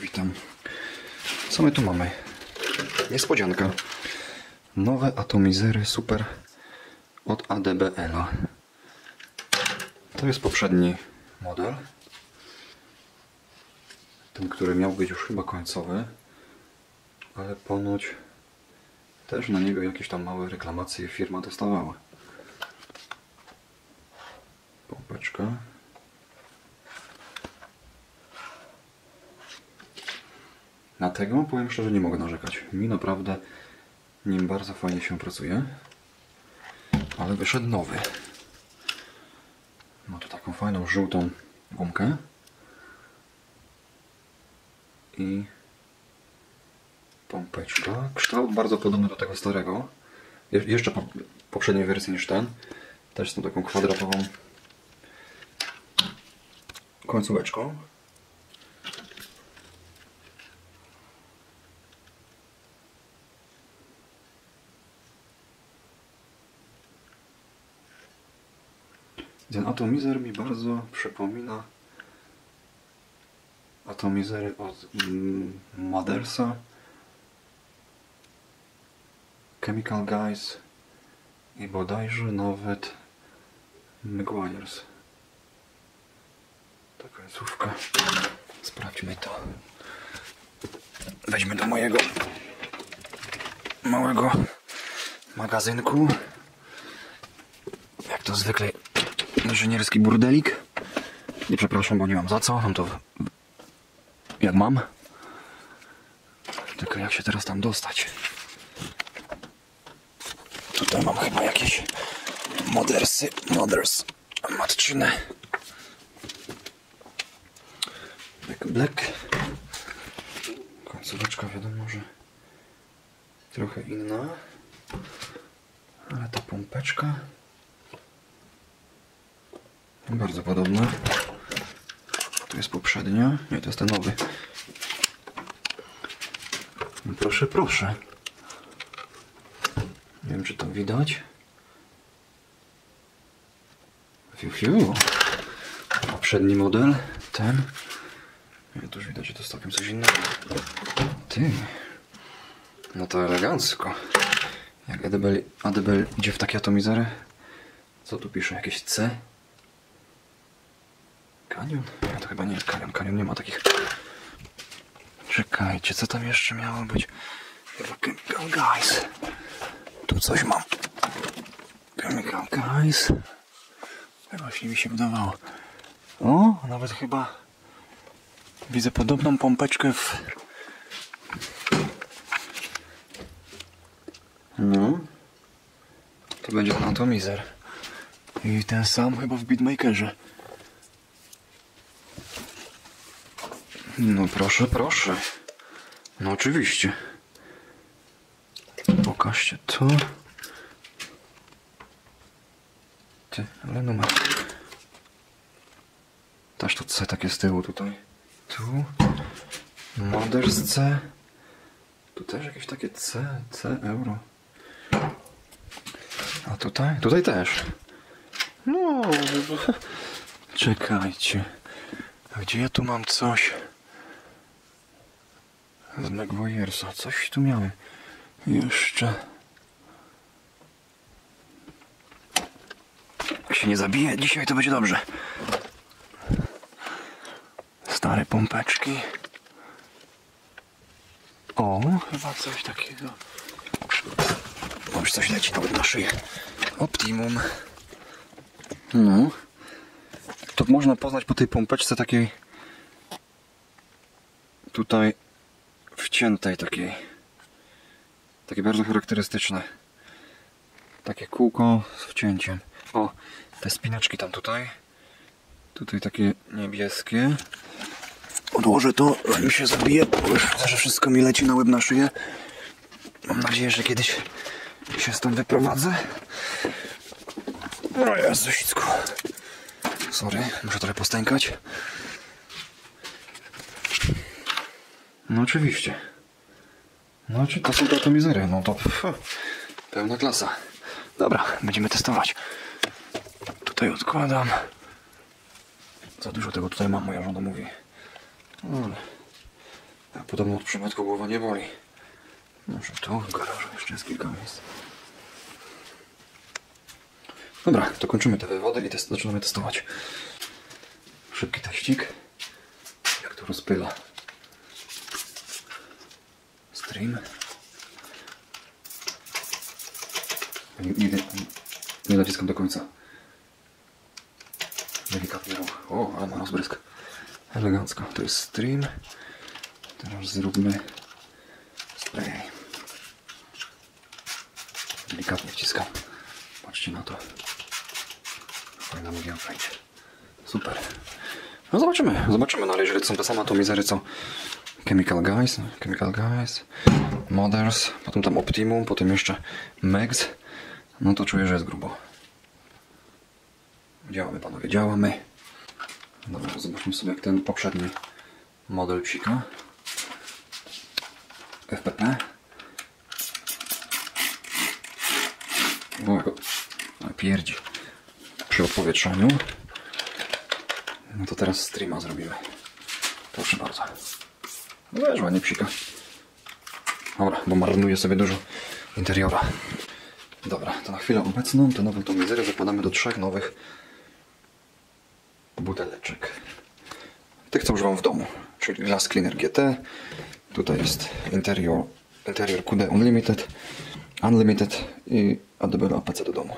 Witam. Co my tu mamy? Niespodzianka. Nowe atomizery super od ADBL. To jest poprzedni model. Ten, który miał być już chyba końcowy. Ale ponoć też na niego jakieś tam małe reklamacje firma dostawała. Pompeczka. Na tego powiem szczerze nie mogę narzekać. Mi naprawdę nim bardzo fajnie się pracuje. Ale wyszedł nowy. Ma tu taką fajną żółtą gumkę. I pompeczka. Kształt bardzo podobny do tego starego. Je jeszcze po poprzedniej wersji niż ten. Też z tą taką kwadratową końcóweczką. Ten atomizer mi bardzo przypomina atomizery od Madersa, Chemical Guys i bodajże nawet Maguires. Ta końcówka. Sprawdźmy to. Weźmy do mojego małego magazynku. Jak to zwykle inżynierski burdelik. Nie przepraszam, bo nie mam za co. Mam to jak mam. Tylko jak się teraz tam dostać? Tutaj mam chyba jakieś modersy, moders, matczyne. Black, black. Końcóweczka wiadomo, że trochę inna. Ale ta pompeczka bardzo podobna. Tu jest poprzednia. Nie, to jest ten nowy. No Proszę, proszę. Nie wiem, czy to widać. Fiu, fiu. Poprzedni model, ten. Nie, tu już widać, że to jest całkiem coś innego. Ty. No to elegancko. Jak Adebel, Adebel idzie w takie atomizery. Co tu pisze? Jakieś C? Kanion? To chyba nie jest kanion. Kanion nie ma takich. Czekajcie, co tam jeszcze miało być? Chyba Chemical Guys. Tu coś mam. Chemical Guys. Właśnie mi się wydawało. O, nawet chyba widzę podobną pompeczkę w... No. To będzie ten atomizer. I ten sam chyba w beatmakerze. No proszę, proszę. No oczywiście. Pokażcie to. Ty, ale numer. Też to C takie z tyłu tutaj. Tu. Moders C. Tu też jakieś takie C, C, euro. A tutaj? Tutaj też. No. Czekajcie. Gdzie ja tu mam coś? Z Megwayersa. Coś tu miałem. Jeszcze. Jak się nie zabije, dzisiaj to będzie dobrze. Stare pompeczki. O, chyba coś takiego. Może coś leci nawet na szyję. Optimum. No. To można poznać po tej pompeczce takiej tutaj wciętej takiej. Takie bardzo charakterystyczne. Takie kółko z wcięciem. O, te spinaczki tam tutaj. Tutaj takie niebieskie. Odłożę to, zanim się zabije, widzę, że wszystko mi leci na łeb na szyję. Mam nadzieję, że kiedyś się stąd wyprowadzę. O Jezusicku. Sorry, muszę trochę postękać. No oczywiście. No czy to są te atomizery? No to pełna klasa. Dobra, będziemy testować. Tutaj odkładam. Za dużo tego tutaj mam, moja żona mówi. No, Ale Podobno od przypadku głowa nie boli. Może tu w garażu jeszcze jest kilka miejsc. Dobra, to kończymy te wywody i test, zaczynamy testować. Szybki teścik. Jak to rozpyla. Stream. Nigdy nie naciskam do końca. Delikatny ruch. O, ale ma rozbrysk. Elegancko. To jest stream. Teraz zróbmy spray. Delikatnie wciskam. Patrzcie na to. Fajna mgiełka idzie. Super. No zobaczymy. Zobaczymy. No ale jeżeli to są te same atomizery co Chemical Guys, Chemical Guys, Mothers, potem tam Optimum, potem jeszcze Megs, no to czuję, że jest grubo. Działamy panowie, działamy. Dobra, zobaczmy sobie jak ten poprzedni model psika. FPP. O, pierdzi. Przy odpowietrzaniu. No to teraz streama zrobimy. Proszę bardzo. No wiesz, ładnie psika. Dobra, bo marnuję sobie dużo interiora. Dobra, to na chwilę obecną te nowe tomizery zakładamy do trzech nowych buteleczek. Tych, co używam w domu, czyli Glass Cleaner GT. Tutaj jest interior, interior QD Unlimited, Unlimited i ADB APC do domu.